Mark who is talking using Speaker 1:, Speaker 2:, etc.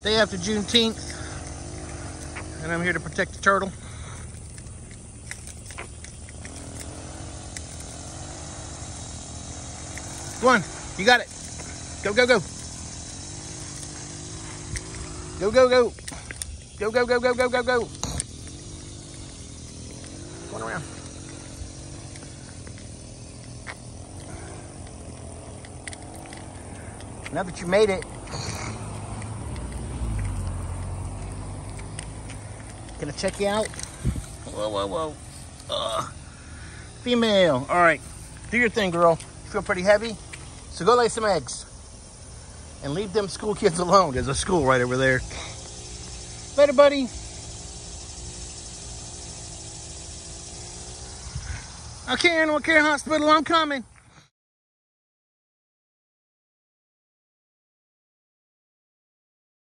Speaker 1: Day after Juneteenth, and I'm here to protect the turtle. Go on, you got it. Go, go, go. Go, go, go. Go, go, go, go, go, go, go. Going around. Now that you made it, Gonna check you out. Whoa, whoa, whoa. Uh, female. All right. Do your thing, girl. You feel pretty heavy? So go lay some eggs. And leave them school kids alone. There's a school right over there. Later, buddy. I Okay, Animal Care Hospital, I'm coming.